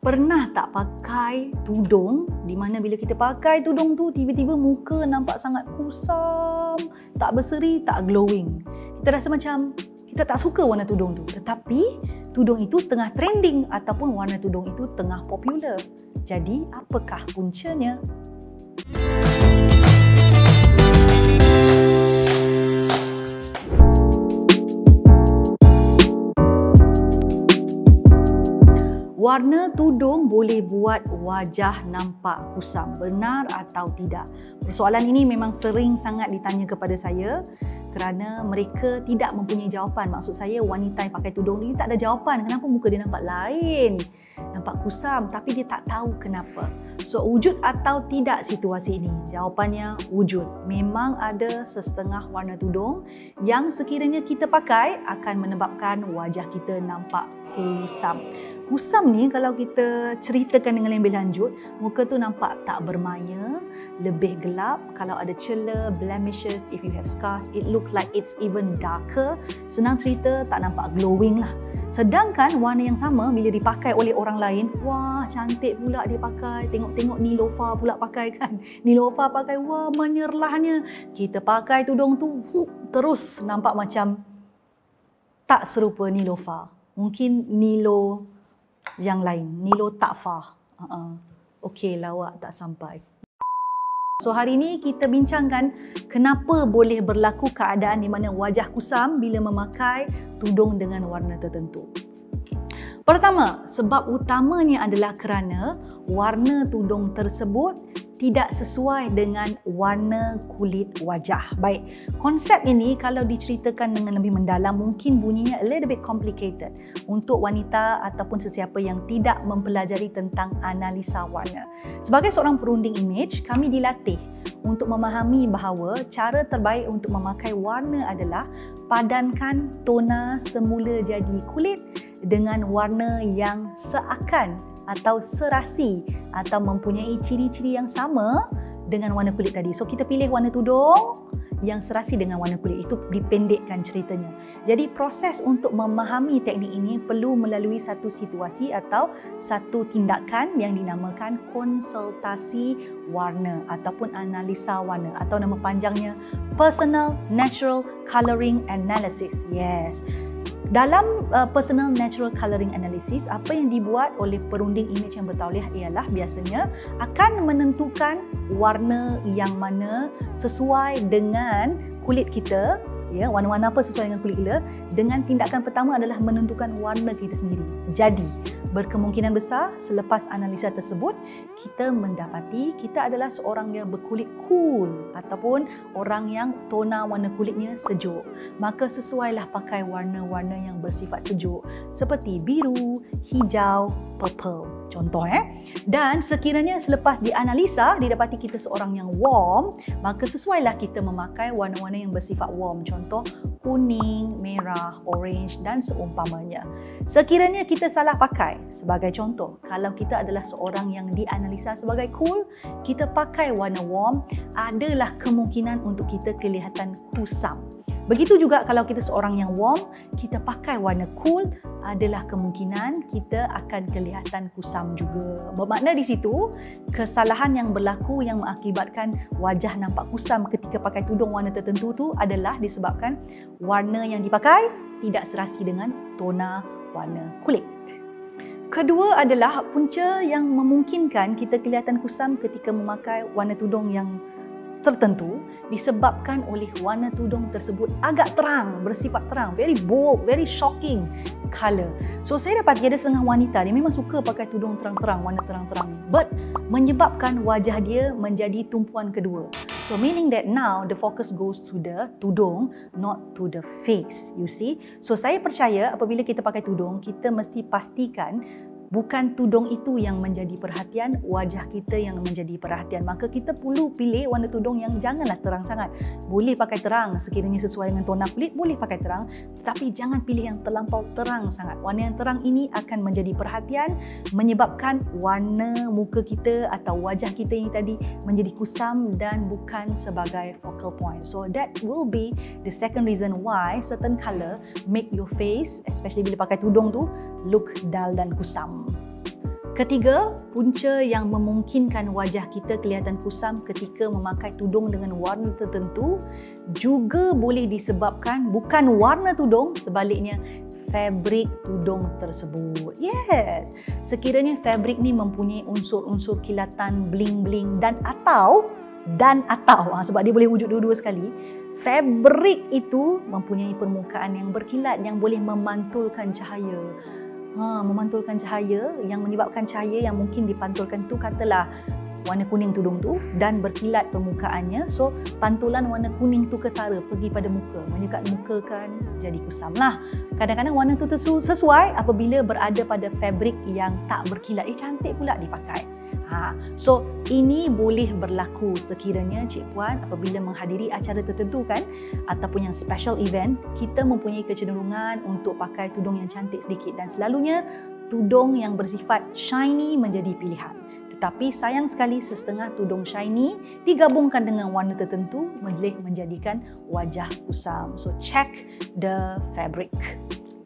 Pernah tak pakai tudung di mana bila kita pakai tudung tu tiba-tiba muka nampak sangat kusam, tak berseri, tak glowing. Kita rasa macam kita tak suka warna tudung tu. Tetapi tudung itu tengah trending ataupun warna tudung itu tengah popular. Jadi apakah puncanya? Warna tudung boleh buat wajah nampak kusam. Benar atau tidak? Persoalan ini memang sering sangat ditanya kepada saya kerana mereka tidak mempunyai jawapan. Maksud saya wanita yang pakai tudung ni tak ada jawapan. Kenapa muka dia nampak lain? Nampak kusam tapi dia tak tahu kenapa. So wujud atau tidak situasi ini? Jawapannya wujud. Memang ada setengah warna tudung yang sekiranya kita pakai akan menyebabkan wajah kita nampak kusam. Kusam ni kalau kita ceritakan dengan lebih lanjut, muka tu nampak tak bermaya, lebih gelap. Kalau ada celah, blemishes, if you have scars, it look like it's even darker. Senang cerita, tak nampak glowing lah. Sedangkan warna yang sama bila dipakai oleh orang lain, wah cantik pula dia pakai. Tengok-tengok Nilofa pula pakai kan. Nilofa pakai, wah menyerlahnya. Kita pakai tudung tu, hup, terus nampak macam tak serupa Nilofa. Mungkin Nilo yang lain. Nilo tak fah. Uh-uh. Okey, lawak tak sampai. So hari ini kita bincangkan kenapa boleh berlaku keadaan di mana wajah kusam bila memakai tudung dengan warna tertentu. Pertama, sebab utamanya adalah kerana warna tudung tersebut tidak sesuai dengan warna kulit wajah. Baik, konsep ini kalau diceritakan dengan lebih mendalam mungkin bunyinya a little bit complicated untuk wanita ataupun sesiapa yang tidak mempelajari tentang analisa warna. Sebagai seorang perunding image, kami dilatih untuk memahami bahawa cara terbaik untuk memakai warna adalah padankan tona semula jadi kulit dengan warna yang seakan atau serasi atau mempunyai ciri-ciri yang sama dengan warna kulit tadi. So kita pilih warna tudung yang serasi dengan warna kulit itu dipendekkan ceritanya. Jadi proses untuk memahami teknik ini perlu melalui satu situasi atau satu tindakan yang dinamakan konsultasi warna ataupun analisa warna atau nama panjangnya Personal Natural Colouring Analysis. Yes. Dalam uh, personal natural colouring analysis, apa yang dibuat oleh perunding image yang bertauliah ialah biasanya akan menentukan warna yang mana sesuai dengan kulit kita ya warna-warna apa sesuai dengan kulit kita dengan tindakan pertama adalah menentukan warna kita sendiri. Jadi berkemungkinan besar selepas analisa tersebut kita mendapati kita adalah seorang yang berkulit cool ataupun orang yang tona warna kulitnya sejuk. Maka sesuailah pakai warna-warna yang bersifat sejuk seperti biru hijau purple contoh eh dan sekiranya selepas dianalisa didapati kita seorang yang warm maka sesuailah kita memakai warna-warna yang bersifat warm contoh kuning, merah, orange dan seumpamanya. Sekiranya kita salah pakai, sebagai contoh, kalau kita adalah seorang yang dianalisa sebagai cool, kita pakai warna warm, adalah kemungkinan untuk kita kelihatan kusam. Begitu juga kalau kita seorang yang warm, kita pakai warna cool, adalah kemungkinan kita akan kelihatan kusam juga. Bermakna di situ, kesalahan yang berlaku yang mengakibatkan wajah nampak kusam ketika pakai tudung warna tertentu tu adalah disebabkan warna yang dipakai tidak serasi dengan tona warna kulit. Kedua adalah punca yang memungkinkan kita kelihatan kusam ketika memakai warna tudung yang tertentu disebabkan oleh warna tudung tersebut agak terang, bersifat terang, very bold, very shocking color. So saya dapat ada setengah wanita dia memang suka pakai tudung terang-terang, warna terang-terang. But menyebabkan wajah dia menjadi tumpuan kedua. So meaning that now the focus goes to the tudung not to the face, you see. So saya percaya apabila kita pakai tudung, kita mesti pastikan bukan tudung itu yang menjadi perhatian, wajah kita yang menjadi perhatian. Maka kita perlu pilih warna tudung yang janganlah terang sangat. Boleh pakai terang sekiranya sesuai dengan tona kulit, boleh pakai terang. Tetapi jangan pilih yang terlampau terang sangat. Warna yang terang ini akan menjadi perhatian, menyebabkan warna muka kita atau wajah kita ini tadi menjadi kusam dan bukan sebagai focal point. So that will be the second reason why certain color make your face, especially bila pakai tudung tu, look dull dan kusam. Ketiga, punca yang memungkinkan wajah kita kelihatan kusam ketika memakai tudung dengan warna tertentu juga boleh disebabkan bukan warna tudung, sebaliknya fabrik tudung tersebut. Yes. Sekiranya fabrik ni mempunyai unsur-unsur kilatan bling-bling dan atau dan atau ha, sebab dia boleh wujud dua-dua sekali. Fabrik itu mempunyai permukaan yang berkilat yang boleh memantulkan cahaya ha, memantulkan cahaya yang menyebabkan cahaya yang mungkin dipantulkan tu katalah warna kuning tudung tu dan berkilat permukaannya. So pantulan warna kuning tu ketara pergi pada muka. Menyekat muka kan jadi kusam lah. Kadang-kadang warna tu sesuai apabila berada pada fabrik yang tak berkilat. Eh cantik pula dipakai Ha, so ini boleh berlaku sekiranya Cik Puan apabila menghadiri acara tertentu kan ataupun yang special event kita mempunyai kecenderungan untuk pakai tudung yang cantik sedikit dan selalunya tudung yang bersifat shiny menjadi pilihan. Tetapi sayang sekali setengah tudung shiny digabungkan dengan warna tertentu boleh menjadikan wajah kusam. So check the fabric.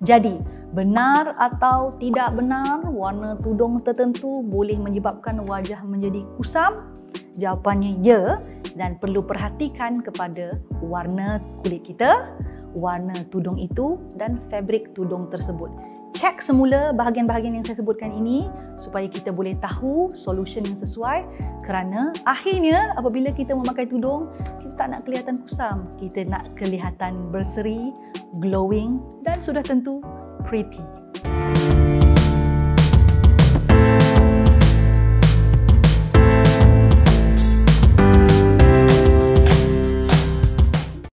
Jadi, benar atau tidak benar warna tudung tertentu boleh menyebabkan wajah menjadi kusam? Jawapannya ya dan perlu perhatikan kepada warna kulit kita, warna tudung itu dan fabrik tudung tersebut. Cek semula bahagian-bahagian yang saya sebutkan ini supaya kita boleh tahu solution yang sesuai kerana akhirnya apabila kita memakai tudung, kita tak nak kelihatan kusam. Kita nak kelihatan berseri, glowing dan sudah tentu pretty.